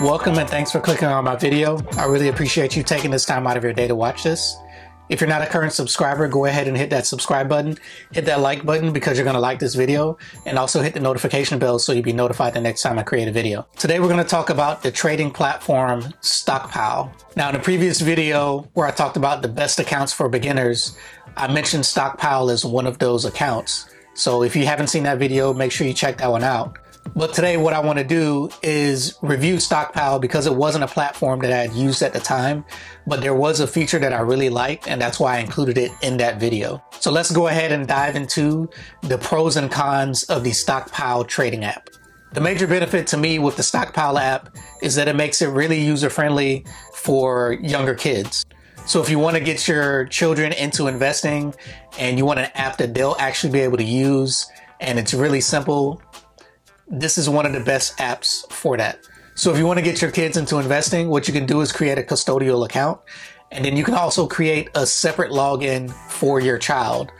Welcome and thanks for clicking on my video. I really appreciate you taking this time out of your day to watch this. If you're not a current subscriber, go ahead and hit that subscribe button, hit that like button because you're to like this video, and also hit the notification bell so you'll be notified the next time I create a video. Today we're to talk about the trading platform Stockpile. Now in a previous video where I talked about the best accounts for beginners, I mentioned Stockpile as one of those accounts. So if you haven't seen that video, make sure you check that one out. But today what I want to do is review Stockpile because it wasn't a platform that I had used at the time, but there was a feature that I really liked and that's why I included it in that video. So let's go ahead and dive into the pros and cons of the Stockpile trading app. The major benefit to me with the Stockpile app is that it makes it really user friendly for younger kids. So if you want to get your children into investing and you want an app that they'll actually be able to use and it's really simple, this is one of the best apps for that. So if you want to get your kids into investing, what you can do is create a custodial account. And then you can also create a separate login for your child.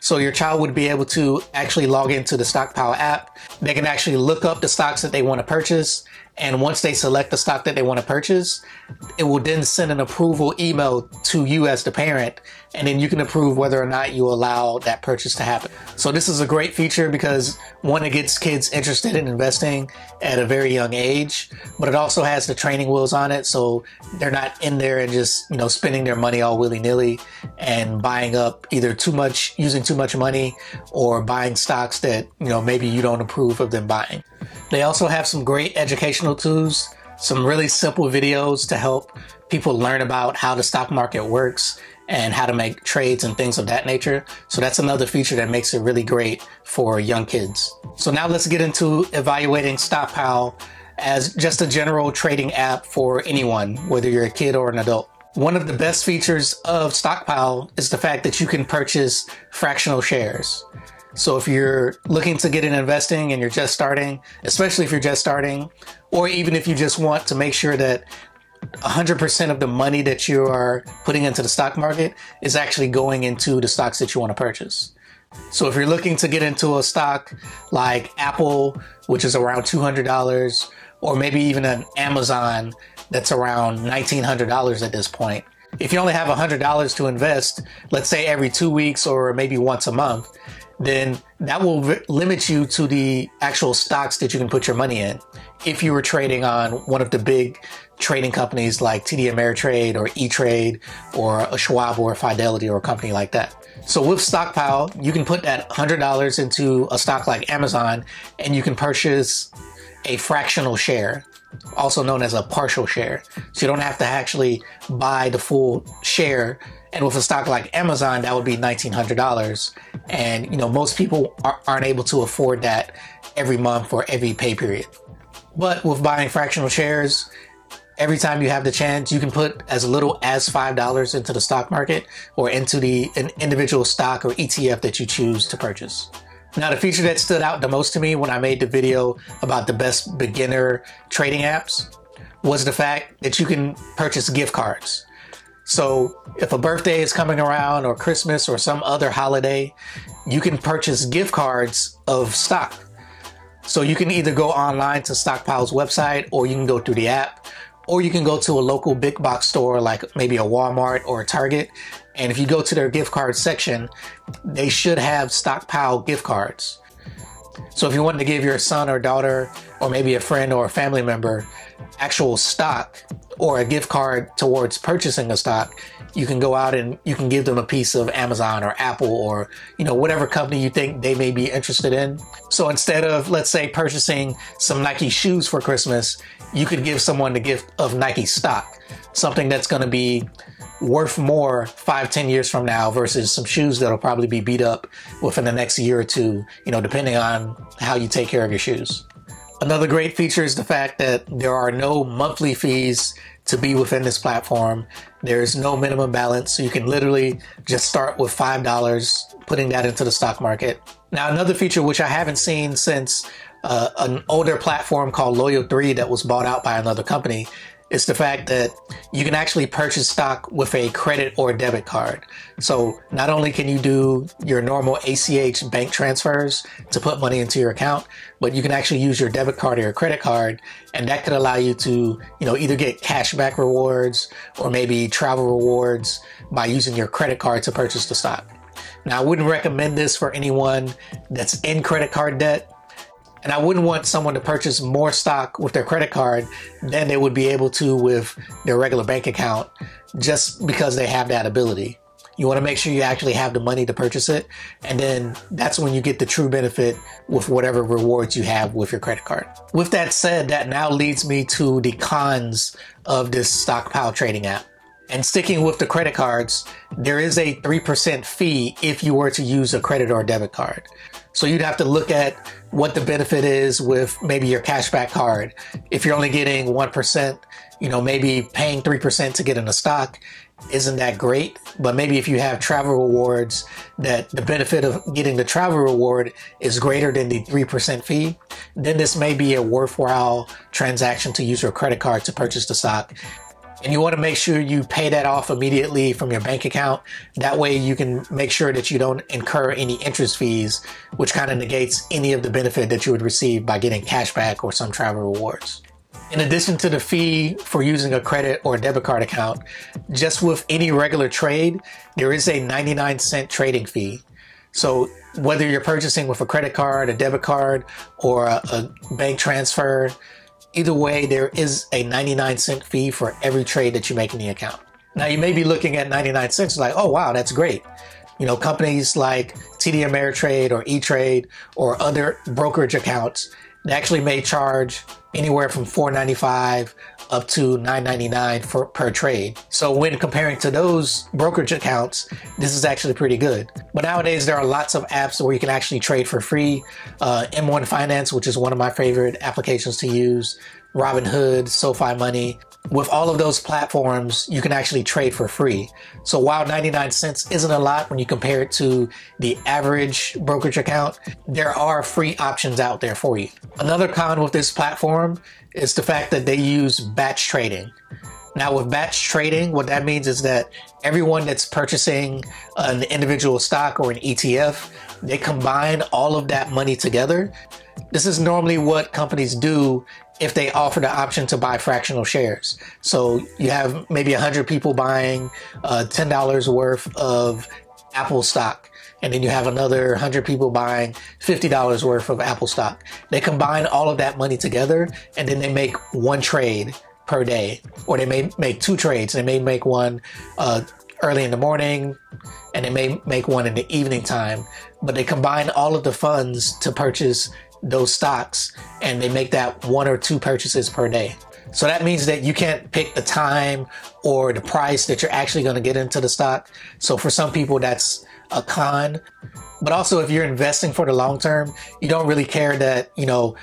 So your child would be able to actually log into the Stockpile app. They can actually look up the stocks that they want to purchase and once they select the stock that they want to purchase, it will then send an approval email to you as the parent, and then you can approve whether or not you allow that purchase to happen. So this is a great feature because one, it gets kids interested in investing at a very young age, but it also has the training wheels on it. So they're not in there and just, you know, spending their money all willy nilly and buying up either too much, using too much money or buying stocks that, you know, maybe you don't approve of them buying. They also have some great educational tools, some really simple videos to help people learn about how the stock market works and how to make trades and things of that nature. So that's another feature that makes it really great for young kids. So now let's get into evaluating Stockpile as just a general trading app for anyone, whether you're a kid or an adult. One of the best features of Stockpile is the fact that you can purchase fractional shares. So if you're looking to get in investing and you're just starting, especially if you're just starting, or even if you just want to make sure that 100% of the money that you are putting into the stock market is actually going into the stocks that you want to purchase. So if you're looking to get into a stock like Apple, which is around $200, or maybe even an Amazon that's around $1,900 at this point, if you only have $100 to invest, let's say every two weeks or maybe once a month, then that will limit you to the actual stocks that you can put your money in. If you were trading on one of the big trading companies like TD Ameritrade or E-Trade or a Schwab or a Fidelity or a company like that. So with Stockpile, you can put that $100 into a stock like Amazon and you can purchase a fractional share, also known as a partial share. So you don't have to actually buy the full share and with a stock like Amazon, that would be $1,900. And, you know, most people are, aren't able to afford that every month or every pay period. But with buying fractional shares, every time you have the chance, you can put as little as $5 into the stock market or into the an individual stock or ETF that you choose to purchase. Now, the feature that stood out the most to me when I made the video about the best beginner trading apps was the fact that you can purchase gift cards. So if a birthday is coming around or Christmas or some other holiday, you can purchase gift cards of stock. So you can either go online to Stockpile's website or you can go through the app or you can go to a local big box store like maybe a Walmart or a Target. And if you go to their gift card section, they should have Stockpile gift cards. So if you want to give your son or daughter or maybe a friend or a family member actual stock or a gift card towards purchasing a stock, you can go out and you can give them a piece of Amazon or Apple or, you know, whatever company you think they may be interested in. So instead of, let's say, purchasing some Nike shoes for Christmas, you could give someone the gift of Nike stock, something that's going to be worth more five, ten years from now versus some shoes that'll probably be beat up within the next year or two, you know, depending on how you take care of your shoes. Another great feature is the fact that there are no monthly fees to be within this platform. There's no minimum balance, so you can literally just start with $5, putting that into the stock market. Now, another feature which I haven't seen since uh, an older platform called Loyal3 that was bought out by another company is the fact that you can actually purchase stock with a credit or debit card. So not only can you do your normal ACH bank transfers to put money into your account, but you can actually use your debit card or your credit card, and that could allow you to, you know, either get cashback rewards or maybe travel rewards by using your credit card to purchase the stock. Now, I wouldn't recommend this for anyone that's in credit card debt and I wouldn't want someone to purchase more stock with their credit card than they would be able to with their regular bank account just because they have that ability. You want to make sure you actually have the money to purchase it. And then that's when you get the true benefit with whatever rewards you have with your credit card. With that said, that now leads me to the cons of this stockpile trading app. And sticking with the credit cards, there is a 3% fee if you were to use a credit or debit card. So you'd have to look at what the benefit is with maybe your cashback card. If you're only getting 1%, you know, maybe paying 3% to get in a stock isn't that great. But maybe if you have travel rewards, that the benefit of getting the travel reward is greater than the 3% fee, then this may be a worthwhile transaction to use your credit card to purchase the stock and you want to make sure you pay that off immediately from your bank account. That way you can make sure that you don't incur any interest fees, which kind of negates any of the benefit that you would receive by getting cash back or some travel rewards. In addition to the fee for using a credit or a debit card account, just with any regular trade, there is a 99 cent trading fee. So whether you're purchasing with a credit card, a debit card, or a, a bank transfer, Either way, there is a 99 cent fee for every trade that you make in the account. Now you may be looking at 99 cents like, oh wow, that's great. You know, companies like TD Ameritrade or E-Trade or other brokerage accounts they actually may charge anywhere from 4.95 up to 9.99 for per trade. So when comparing to those brokerage accounts, this is actually pretty good. But nowadays there are lots of apps where you can actually trade for free. Uh, M1 Finance, which is one of my favorite applications to use. Robinhood, SoFi Money. With all of those platforms, you can actually trade for free. So while 99 cents isn't a lot when you compare it to the average brokerage account, there are free options out there for you. Another con with this platform is the fact that they use batch trading. Now, with batch trading, what that means is that everyone that's purchasing an individual stock or an ETF, they combine all of that money together. This is normally what companies do if they offer the option to buy fractional shares. So you have maybe 100 people buying uh, $10 worth of Apple stock. And then you have another 100 people buying $50 worth of Apple stock. They combine all of that money together and then they make one trade per day. Or they may make two trades. They may make one uh, early in the morning and they may make one in the evening time. But they combine all of the funds to purchase those stocks and they make that one or two purchases per day. So that means that you can't pick the time or the price that you're actually going to get into the stock. So for some people, that's a con. But also, if you're investing for the long term, you don't really care that, you know,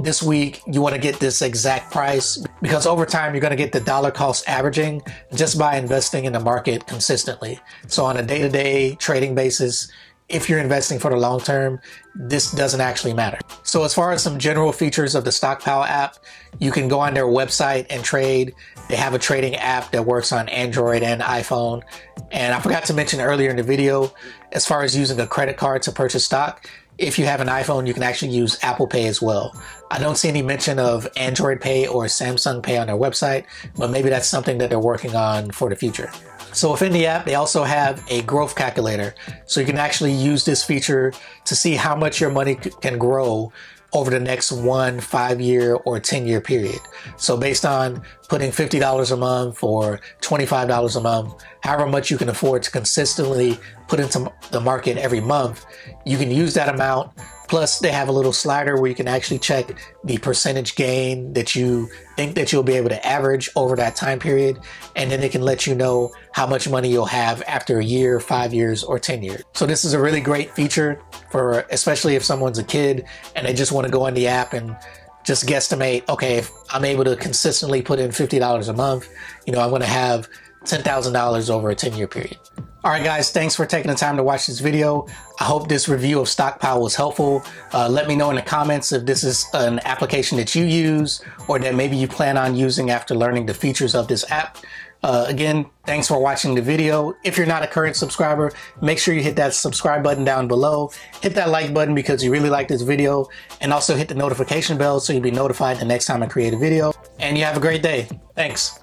this week you want to get this exact price because over time you're going to get the dollar cost averaging just by investing in the market consistently. So on a day to day trading basis, if you're investing for the long term, this doesn't actually matter. So as far as some general features of the Stockpile app, you can go on their website and trade. They have a trading app that works on Android and iPhone. And I forgot to mention earlier in the video, as far as using a credit card to purchase stock, if you have an iPhone, you can actually use Apple Pay as well. I don't see any mention of Android Pay or Samsung Pay on their website, but maybe that's something that they're working on for the future. So within the app, they also have a growth calculator. So you can actually use this feature to see how much your money can grow over the next one, five year, or 10 year period. So based on putting $50 a month or $25 a month, however much you can afford to consistently put into the market every month, you can use that amount Plus, they have a little slider where you can actually check the percentage gain that you think that you'll be able to average over that time period. And then it can let you know how much money you'll have after a year, five years, or 10 years. So this is a really great feature for, especially if someone's a kid and they just want to go on the app and just guesstimate, okay, if I'm able to consistently put in $50 a month, you know, I'm going to have $10,000 over a 10 year period. All right, guys, thanks for taking the time to watch this video. I hope this review of Stockpile was helpful. Uh, let me know in the comments if this is an application that you use or that maybe you plan on using after learning the features of this app. Uh, again, thanks for watching the video. If you're not a current subscriber, make sure you hit that subscribe button down below. Hit that like button because you really like this video and also hit the notification bell so you'll be notified the next time I create a video. And you have a great day. Thanks.